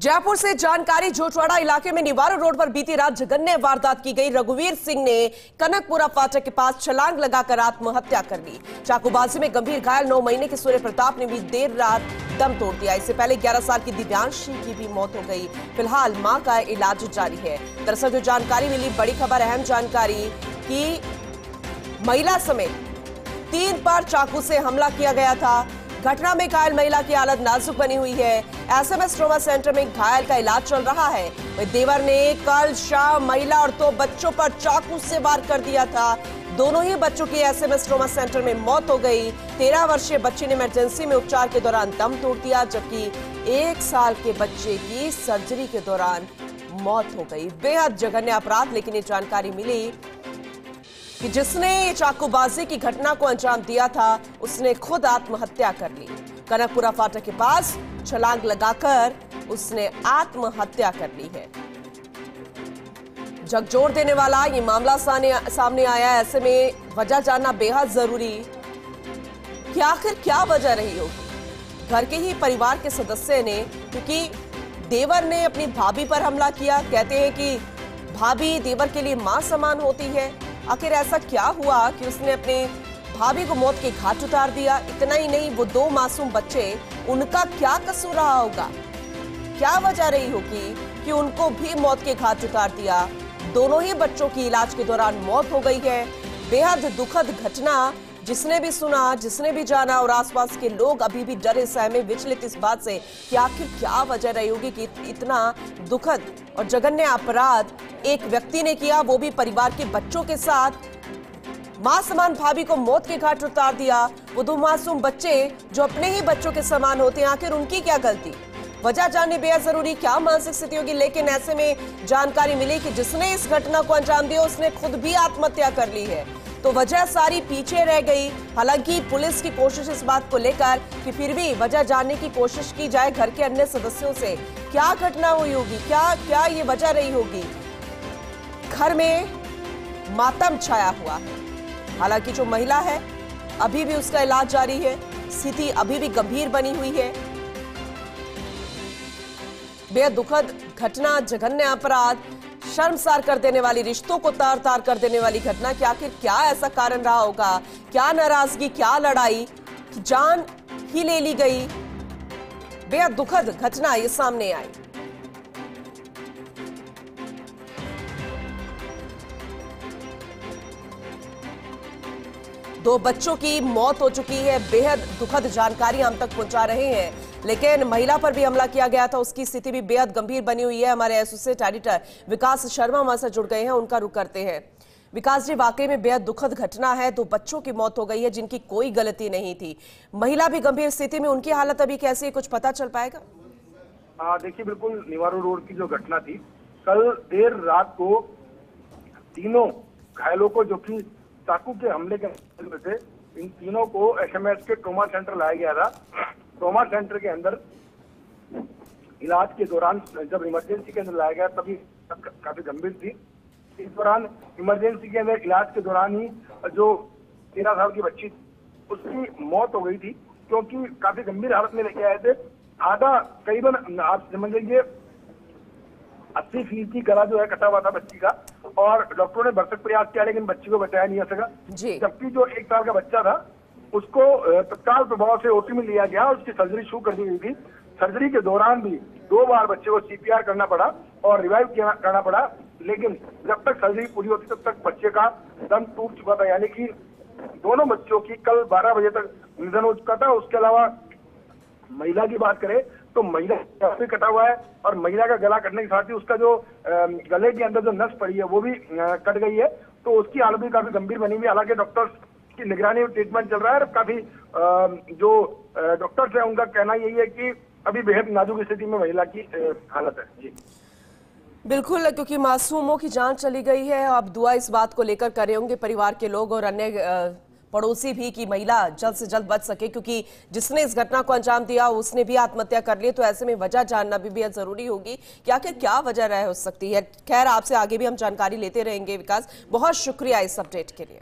जयपुर से जानकारी, जोटवाड़ा इलाके में निवारो रोड पर बीती रात जघन्य वारदात की गई। रघुवीर सिंह ने कनकपुरा फाटक के पास छलांग लगाकर आत्महत्या कर ली। चाकूबाजी में गंभीर घायल नौ महीने के सूर्य प्रताप ने भी देर रात दम तोड़ दिया। इससे पहले 11 साल की दिव्यांशी की भी मौत हो गई। फ़िलहाल माँ का इलाज जारी है। दरअसल जो जानकारी मिली, बड़ी खबर, अहम जानकारी की महिला समेत तीन बार चाकू से हमला किया गया था। घटना में घायल महिला की हालत नाजुक बनी हुई है। एसएमएस ट्रोमा सेंटर में घायल का इलाज चल रहा है। देवर ने कल शाम महिला और दो तो बच्चों पर चाकू से वार कर दिया था। दोनों ही बच्चों की एसएमएस ट्रोमा सेंटर में मौत हो गई। तेरह वर्षीय बच्चे ने इमरजेंसी में उपचार के दौरान दम तोड़ दिया, जबकि एक साल के बच्चे की सर्जरी के दौरान मौत हो गई। बेहद जघन्य अपराध, लेकिन ये जानकारी मिली कि जिसने चाकूबाजी की घटना को अंजाम दिया था, उसने खुद आत्महत्या कर ली। कनकपुरा फाटक के पास छलांग लगाकर उसने आत्महत्या कर ली है। झकझोर देने वाला ये मामला सामने आया ऐसे में वजह जानना बेहद ज़रूरी। कि आखिर क्या वजह रही होगी? घर के ही परिवार के सदस्य ने, क्योंकि देवर ने अपनी भाभी पर हमला किया, कहते हैं कि भाभी देवर के लिए माँ समान होती है। आखिर ऐसा क्या हुआ कि उसने अपने भाभी को मौत के घाट उतार दिया? इतना ही नहीं, वो दो मासूम बच्चे, उनका क्या कसूर रहा होगा? क्या वजह रही होगी कि उनको भी मौत के घाट उतार दिया? दोनों ही बच्चों की इलाज के दौरान मौत हो गई है। बेहद दुखद घटना जिसने भी सुना, जिसने भी जाना और आसपास के लोग अभी भी डरे, सहमे, विचलित इस बात से कि आखिर क्या वजह रही होगी कि इतना दुखद और जघन्य अपराध एक व्यक्ति ने किया, वो भी परिवार के बच्चों के साथ। माँ समान भाभी को मौत के घाट उतार दिया। वो दो मासूम बच्चे जो अपने ही बच्चों के समान होते हैं, आखिर उनकी क्या गलती? वजह जानने बेहद ज़रूरी, क्या मानसिक स्थिति होगी लेकिन ऐसे में जानकारी मिली कि जिसने इस घटना को अंजाम दिया, उसने खुद भी आत्महत्या कर ली है। तो वजह सारी पीछे रह गई। हालाँकि पुलिस की कोशिश इस बात को लेकर कि फिर भी वजह जानने की कोशिश की जाए घर के अन्य सदस्यों से। क्या घटना हुई होगी? क्या क्या ये वजह रही होगी? घर में मातम छाया हुआ है। हालाँकि जो महिला है, अभी भी उसका इलाज जारी है। स्थिति अभी भी गंभीर बनी हुई है। बेहद दुखद घटना, जघन्य अपराध। शर्मसार कर देने वाली, रिश्तों को तार तार कर देने वाली घटना की आखिर क्या ऐसा कारण रहा होगा? क्या नाराज़गी, क्या लड़ाई जान ही ले ली गई? बेहद दुखद घटना ये सामने आई। दो बच्चों की मौत हो चुकी है। बेहद दुखद जानकारी हम तक पहुँचा रहे हैं। लेकिन महिला पर भी हमला किया गया था। उसकी स्थिति भी बेहद गंभीर बनी हुई है। हमारे एसोसिएट एडिटर विकास शर्मा हमारे साथ जुड़ गए हैं। उनका रुख करते हैं। विकास जी, वाकई में बेहद दुखद घटना है। दो बच्चों की मौत हो गई है जिनकी कोई गलती नहीं थी। महिला भी गंभीर स्थिति में, उनकी हालत अभी कैसी है, कुछ पता चल पाएगा? देखिए, बिल्कुल निवारो रोड की जो घटना थी, कल देर रात को तीनों घायलों को जो कि चाकू के हमले के से इन तीनों को एसएमएस के ट्रोमा सेंटर लाया गया था। ट्रोमा सेंटर के अंदर इलाज के दौरान जब इमरजेंसी के अंदर लाया गया तभी काफ़ी गंभीर थी। इस दौरान इमरजेंसी के अंदर इलाज के दौरान ही जो तेरह साल की बच्ची उसकी मौत हो गई थी क्योंकि काफ़ी गंभीर हालत में लेके आए थे। आधा करीबन आप समझ लीजिए अस्सी फ़ीसदी गला जो है कटा हुआ था बच्ची का और डॉक्टरों ने भरसक प्रयास किया लेकिन बच्ची को बचाया नहीं जा सका। जबकि जो एक साल का बच्चा था उसको तत्काल प्रभाव से ओटी में लिया गया उसकी सर्जरी शुरू कर दी गई थी। सर्जरी के दौरान भी दो बार बच्चे को सीपीआर करना पड़ा और रिवाइव करना पड़ा। लेकिन जब तक सर्जरी पूरी होती तब तक बच्चे का दम टूट चुका था। यानी कि दोनों बच्चों की कल 12 बजे तक निधन हो चुका था। उसके अलावा महिला की बात करें तो महिला कटा हुआ है और महिला का गला कटने के साथ ही उसका जो गले के अंदर जो नस पड़ी है वो भी कट गई है। तो उसकी हालत भी काफ़ी गंभीर बनी हुई हालाँकि डॉक्टर्स की निगरानी और ट्रीटमेंट चल रहा है और काफ़ी जो डॉक्टर्स है, उनका कहना यही है कि अभी बेहद नाजुक स्थिति में महिला की हालत है। जी। बिल्कुल, क्योंकि मासूमों की जान चली गई है। अब दुआ इस बात को लेकर करे होंगे, परिवार के लोग और अन्य पड़ोसी भी कि महिला जल्द से जल्द बच सके, क्योंकि जिसने इस घटना को अंजाम दिया, उसने भी आत्महत्या कर ली तो ऐसे में वजह जानना भी बेहद ज़रूरी होगी कि आखिर क्या वजह रह हो सकती है। खैर, आपसे आगे भी हम जानकारी लेते रहेंगे, विकास। बहुत शुक्रिया इस अपडेट के लिए।